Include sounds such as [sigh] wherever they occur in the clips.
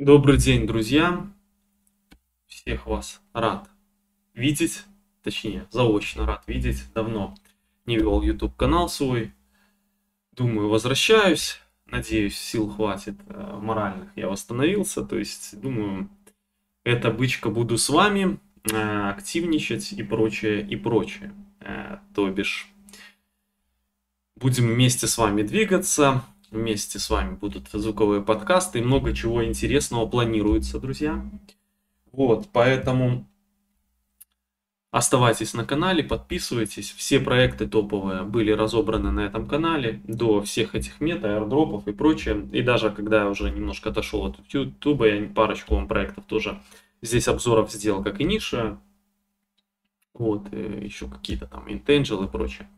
Добрый день, друзья! Всех вас рад видеть, точнее, заочно рад видеть. Давно не вел YouTube канал свой. Думаю, возвращаюсь. Надеюсь, сил хватит э, моральных. Я восстановился. То есть, думаю, эта бычка буду с вами э, активничать и прочее, и прочее. Э, то бишь, будем вместе с вами двигаться Вместе с вами будут звуковые подкасты и много чего интересного планируется, друзья. Вот, поэтому оставайтесь на канале, подписывайтесь. Все проекты топовые были разобраны на этом канале до всех этих мета, аирдропов и прочее. И даже когда я уже немножко отошел от YouTube, я парочку вам проектов тоже здесь обзоров сделал, как и ниша. Вот, э, еще какие-то там Intangel и прочее.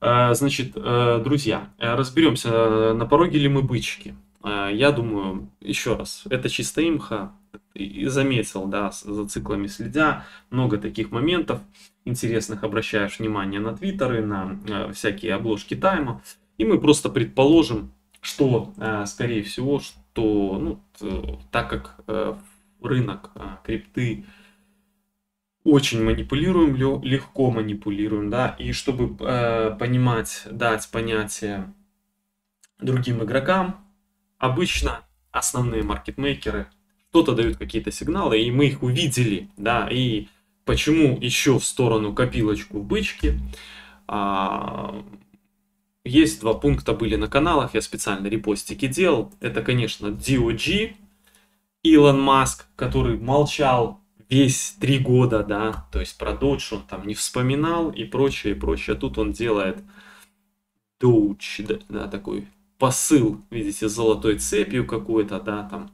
Э, значит, э, друзья, э, разберемся, на пороге ли мы бычки. Я думаю, еще раз, это чисто имха, и заметил, да, за циклами следя, много таких моментов интересных, обращаешь внимание на твиттеры, на всякие обложки тайма, и мы просто предположим, что, скорее всего, что, ну, так как рынок крипты очень манипулируем, легко манипулируем, да, и чтобы э, понимать, дать понятие другим игрокам, обычно основные маркетмейкеры что-то дают какие-то сигналы, и мы их увидели, да, и почему еще в сторону копилочку бычки, а, есть два пункта были на каналах, я специально репостики делал, это, конечно, DOG, Илон Маск, который молчал весь три года, да, то есть про Dodge он там не вспоминал и прочее, и прочее. А тут он делает Dodge, да, да, такой посыл, видите, золотой цепью какой-то, да, там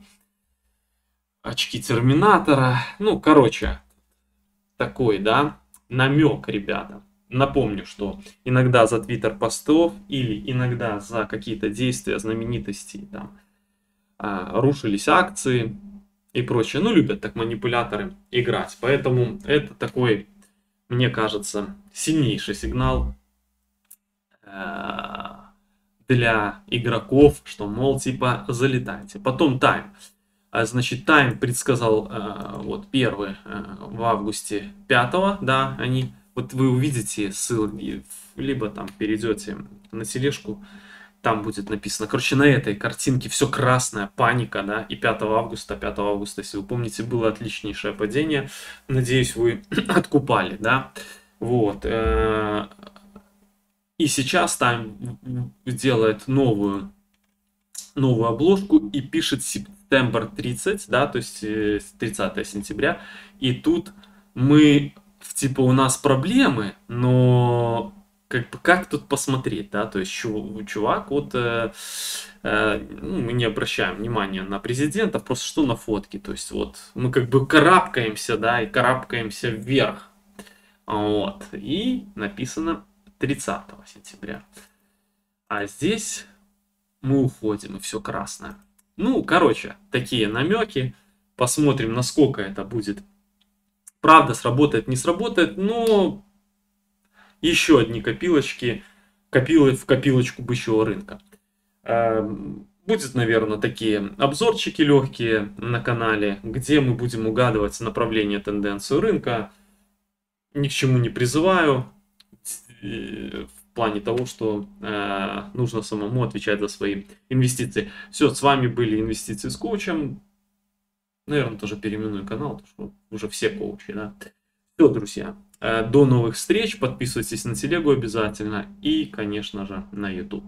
очки Терминатора, ну, короче, такой, да, намек, ребята. Напомню, что иногда за твиттер постов или иногда за какие-то действия знаменитостей там а, рушились акции, и прочее. Ну, любят так манипуляторы играть. Поэтому это такой, мне кажется, сильнейший сигнал э, для игроков, что, мол, типа, залетайте. Потом тайм. А, значит, тайм предсказал э, вот первый э, в августе 5 да, они, вот вы увидите ссылки, либо там перейдете на тележку, там будет написано. Короче, на этой картинке все красное, паника, да, и 5 августа, 5 августа, если вы помните, было отличнейшее падение. Надеюсь, вы [clears throat] откупали, да. Вот. Э, и сейчас там делает новую, новую обложку и пишет сентябрь 30, да, то есть 30 э, сентября. И тут мы, типа, у нас проблемы, но как как тут посмотреть, да, то есть чувак, вот э, э, ну, мы не обращаем внимания на президентов, просто что на фотке, то есть вот мы как бы карабкаемся, да, и карабкаемся вверх, вот, и написано 30 сентября, а здесь мы уходим, и все красное. Ну, короче, такие намеки, посмотрим, насколько это будет. Правда, сработает, не сработает, но еще одни копилочки, копилы в копилочку бычьего рынка. Эм, будет, наверное, такие обзорчики легкие на канале, где мы будем угадывать направление, тенденцию рынка. Ни к чему не призываю в плане того, что э, нужно самому отвечать за свои инвестиции. Все, с вами были инвестиции с коучем. Наверное, тоже переименую канал, потому что уже все коучи, да. Все, друзья. Э, до новых встреч. Подписывайтесь на телегу обязательно. И, конечно же, на YouTube.